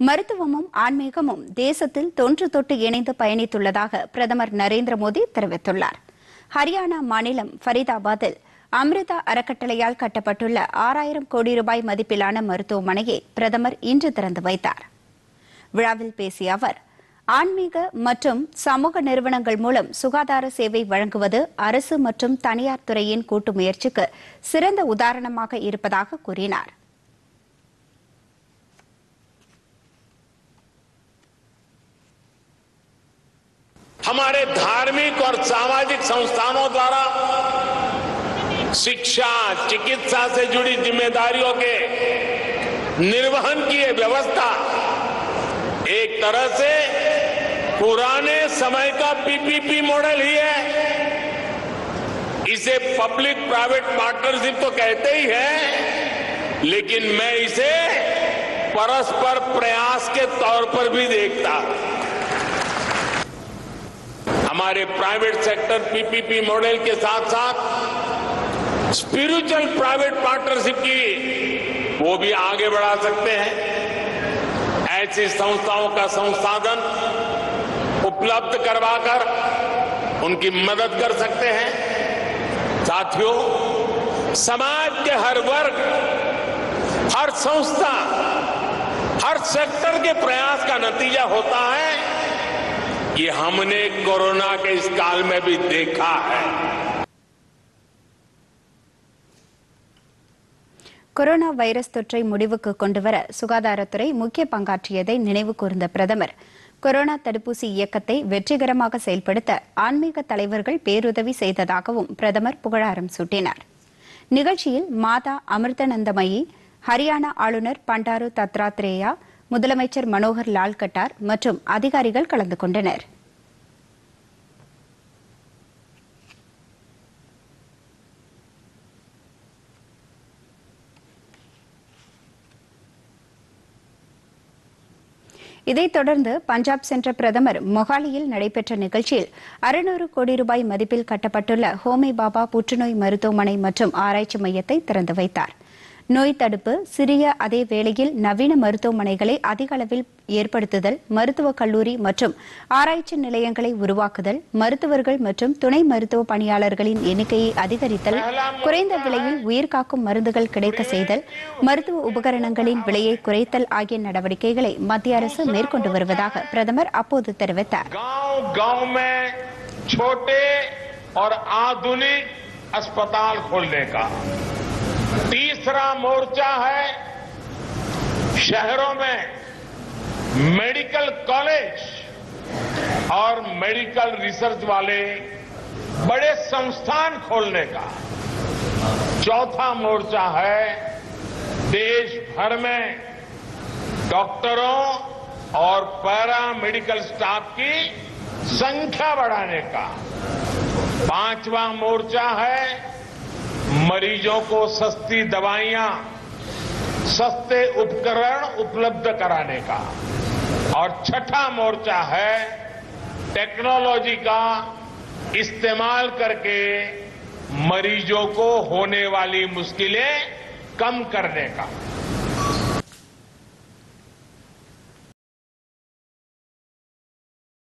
மருத்துவமும் ஆன்மீகமும் தேசத்தில் தொன்று தொட்டு இணைந்து பயணித்துள்ளதாக பிரதமர் நரேந்திர மோடி தெரிவித்துள்ளார். ஹரியானா மாநிலம் ஃபரிதாபாத்தில் அம்ரிதா அறக்கட்டளையால் கட்டப்பட்டுள்ள ஆறாயிரம் கோடி ரூபாய் மதிப்பிலான மருத்துவமனையை பிரதமர் இன்று திறந்து வைத்தார். விழாவில் பேசிய அவர் ஆன்மீக மற்றும் சமூக நிறுவனங்கள் மூலம் சுகாதார சேவை வழங்குவது அரசு மற்றும் தனியார் துறையின் கூட்டு முயற்சிக்கு சிறந்த உதாரணமாக இருப்பதாக கூறினார். हमारे धार्मिक और सामाजिक संस्थानों द्वारा शिक्षा, चिकित्सा से जुड़ी जिम्मेदारियों के निर्वहन की ये व्यवस्था एक तरह से पुराने समय का पीपीपी मॉडल ही है। इसे पब्लिक प्राइवेट पार्टनरशिप तो कहते ही है, लेकिन मैं इसे परस्पर प्रयास के तौर पर भी देखता। हूँ हमारे प्राइवेट सेक्टर पीपीपी मॉडल के साथ साथ स्पिरिचुअल प्राइवेट पार्टनरशिप की वो भी आगे बढ़ा सकते हैं। ऐसी संस्थाओं का संसाधन उपलब्ध करवाकर उनकी मदद कर सकते हैं। साथियों, समाज के हर वर्ग, हर संस्था, हर सेक्टर के प्रयास का नतीजा होता है। ये हमने कोरोना के इस काल में भी देखा है கொரோனா வைரஸ் தொற்றை முடிவுக்கு கொண்டுவர சுகாதாரத்துறை முக்கிய பங்காற்றியதை நினைவு கூர்ந்த பிரதமர் கொரோனா தடுப்பூசி இயக்கத்தை வெற்றிகரமாக செயல்படுத்த ஆன்மீக தலைவர்கள் பேருதவி செய்ததாகவும் பிரதமர் புகழாரம் சூட்டினார் நிகழ்ச்சியில் மாதா அமிர்தநந்தமயி ஹரியானா ஆளுநர் பண்டாரு தத்ராத்ரேயா முதலமைச்சர் மனோகர் லால் கட்டார் மற்றும் அதிகாரிகள் கலந்து கொண்டனர். இதைத் தொடர்ந்து பஞ்சாப் சென்ற பிரதமர் மொஹாலியில் நடைபெற்ற நிகழ்ச்சியில் அறுநூறு கோடி ரூபாய் மதிப்பில் கட்டப்பட்டுள்ள ஹோமி பாபா புற்றுநோய் மருத்துவமனை மற்றும் ஆராய்ச்சி மையத்தை திறந்து வைத்தார். நோய் தடுப்பு சிறிய அதே வேளையில் நவீன மருத்துவமனைகளை அதிக அளவில் ஏற்படுத்துதல் மருத்துவக் கல்லூரி மற்றும் ஆராய்ச்சி நிலையங்களை உருவாக்குதல் மருத்துவர்கள் மற்றும் துணை மருத்துவ பணியாளர்களின் எண்ணிக்கையை அதிகரித்தல் குறைந்த விலையில் உயிர்காக்கும் மருந்துகள் கிடைக்க செய்தல் மருத்துவ உபகரணங்களின் விலையை குறைத்தல் ஆகிய நடவடிக்கைகளை மத்திய அரசு மேற்கொண்டு வருவதாக பிரதமர் அப்போது தெரிவித்தார் गांव गांव में छोटे और आधुनिक अस्पताल खोलने का तीसरा मोर्चा है शहरों में मेडिकल कॉलेज और मेडिकल रिसर्च वाले बड़े संस्थान खोलने का चौथा मोर्चा है देश भर में डॉक्टरों और पैरा मेडिकल स्टाफ की संख्या बढ़ाने का पांचवा मोर्चा है मरीजों को सस्ती दवाइयाँ, सस्ते उपकरण उपलब्ध कराने का। और छठा मोर्चा है टेक्नोलॉजी का इस्तेमाल करके मरीजों को होने वाली मुश्किलें कम करने का।